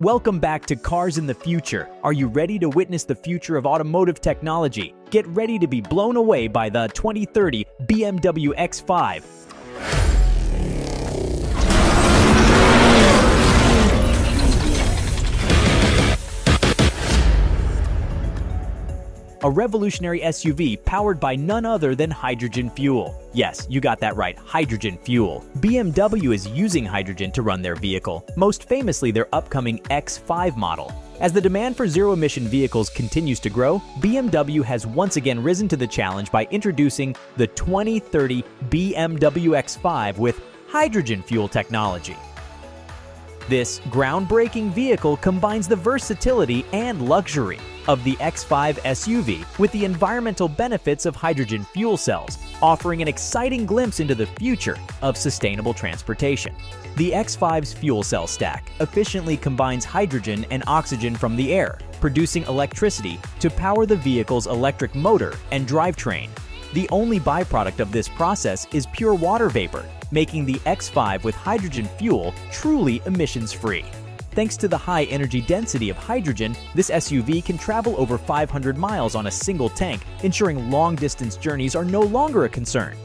Welcome back to Cars in the Future. Are you ready to witness the future of automotive technology? Get ready to be blown away by the 2030 BMW X5. A revolutionary SUV powered by none other than hydrogen fuel. Yes, you got that right, hydrogen fuel. BMW is using hydrogen to run their vehicle, most famously their upcoming X5 model. As the demand for zero-emission vehicles continues to grow, BMW has once again risen to the challenge by introducing the 2030 BMW X5 with hydrogen fuel technology. This groundbreaking vehicle combines the versatility and luxury of the X5 SUV with the environmental benefits of hydrogen fuel cells, offering an exciting glimpse into the future of sustainable transportation. The X5's fuel cell stack efficiently combines hydrogen and oxygen from the air, producing electricity to power the vehicle's electric motor and drivetrain. The only byproduct of this process is pure water vapor, making the X5 with hydrogen fuel truly emissions-free. Thanks to the high energy density of hydrogen, this SUV can travel over 500 miles on a single tank, ensuring long-distance journeys are no longer a concern.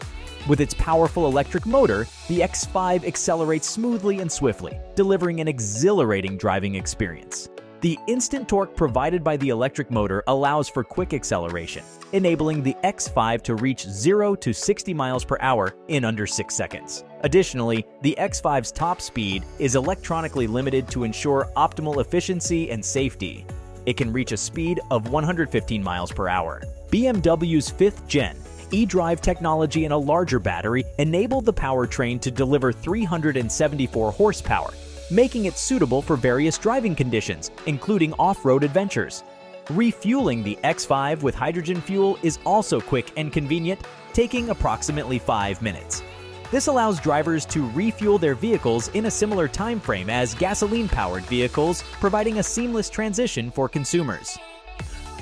With its powerful electric motor, the X5 accelerates smoothly and swiftly, delivering an exhilarating driving experience. The instant torque provided by the electric motor allows for quick acceleration, enabling the X5 to reach 0 to 60 miles per hour in under 6 seconds. Additionally, the X5's top speed is electronically limited to ensure optimal efficiency and safety. It can reach a speed of 115 miles per hour. BMW's 5th gen eDrive technology and a larger battery enable the powertrain to deliver 374 horsepower making it suitable for various driving conditions, including off-road adventures. Refueling the X5 with hydrogen fuel is also quick and convenient, taking approximately 5 minutes. This allows drivers to refuel their vehicles in a similar time frame as gasoline-powered vehicles, providing a seamless transition for consumers.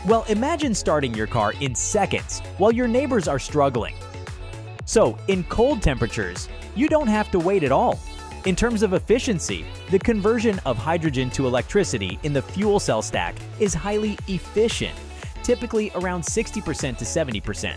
Well, imagine starting your car in seconds while your neighbors are struggling. So, in cold temperatures, you don't have to wait at all. In terms of efficiency, the conversion of hydrogen to electricity in the fuel cell stack is highly efficient, typically around 60% to 70%.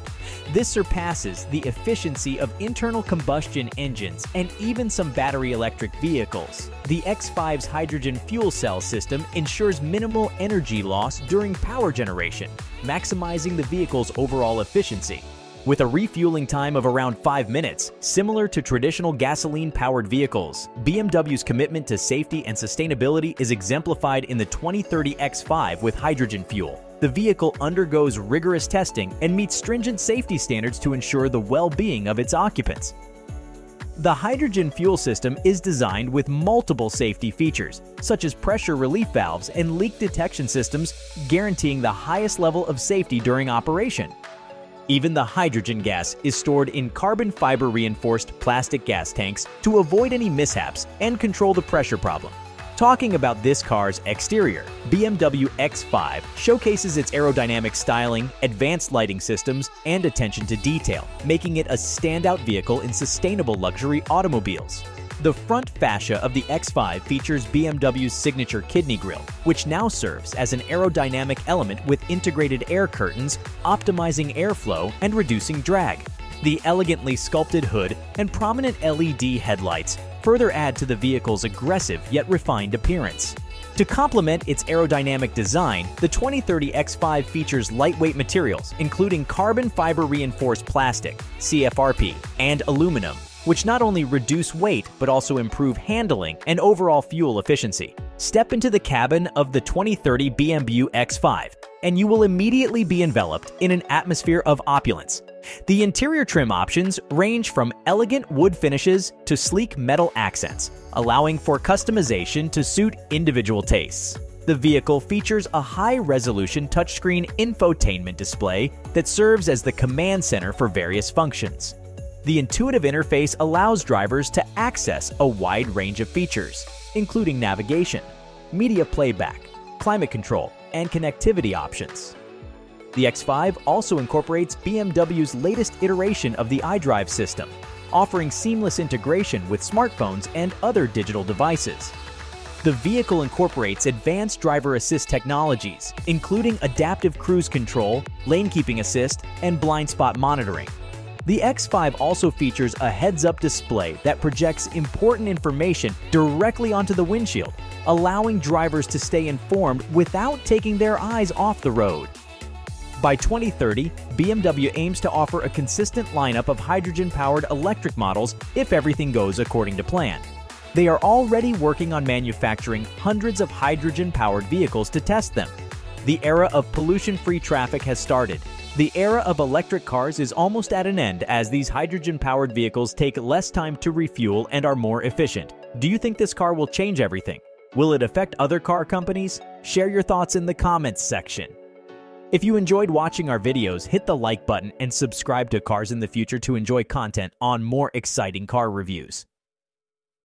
This surpasses the efficiency of internal combustion engines and even some battery electric vehicles. The X5's hydrogen fuel cell system ensures minimal energy loss during power generation, maximizing the vehicle's overall efficiency. With a refueling time of around 5 minutes, similar to traditional gasoline-powered vehicles, BMW's commitment to safety and sustainability is exemplified in the 2030 X5 with hydrogen fuel. The vehicle undergoes rigorous testing and meets stringent safety standards to ensure the well-being of its occupants. The hydrogen fuel system is designed with multiple safety features, such as pressure relief valves and leak detection systems, guaranteeing the highest level of safety during operation. Even the hydrogen gas is stored in carbon fiber reinforced plastic gas tanks to avoid any mishaps and control the pressure problem. Talking about this car's exterior, BMW X5 showcases its aerodynamic styling, advanced lighting systems, and attention to detail, making it a standout vehicle in sustainable luxury automobiles. The front fascia of the X5 features BMW's signature kidney grille, which now serves as an aerodynamic element with integrated air curtains, optimizing airflow and reducing drag. The elegantly sculpted hood and prominent LED headlights further add to the vehicle's aggressive yet refined appearance. To complement its aerodynamic design, the 2030 X5 features lightweight materials, including carbon fiber reinforced plastic, CFRP, and aluminum, which not only reduce weight but also improve handling and overall fuel efficiency. Step into the cabin of the 2030 BMW X5 and you will immediately be enveloped in an atmosphere of opulence. The interior trim options range from elegant wood finishes to sleek metal accents, allowing for customization to suit individual tastes. The vehicle features a high-resolution touchscreen infotainment display that serves as the command center for various functions. The intuitive interface allows drivers to access a wide range of features, including navigation, media playback, climate control, and connectivity options. The X5 also incorporates BMW's latest iteration of the iDrive system, offering seamless integration with smartphones and other digital devices. The vehicle incorporates advanced driver assist technologies, including adaptive cruise control, lane keeping assist, and blind spot monitoring. The X5 also features a heads-up display that projects important information directly onto the windshield, allowing drivers to stay informed without taking their eyes off the road. By 2030, BMW aims to offer a consistent lineup of hydrogen-powered electric models if everything goes according to plan. They are already working on manufacturing hundreds of hydrogen-powered vehicles to test them. The era of pollution-free traffic has started. The era of electric cars is almost at an end as these hydrogen-powered vehicles take less time to refuel and are more efficient. Do you think this car will change everything? Will it affect other car companies? Share your thoughts in the comments section. If you enjoyed watching our videos, hit the like button and subscribe to Cars in the Future to enjoy content on more exciting car reviews.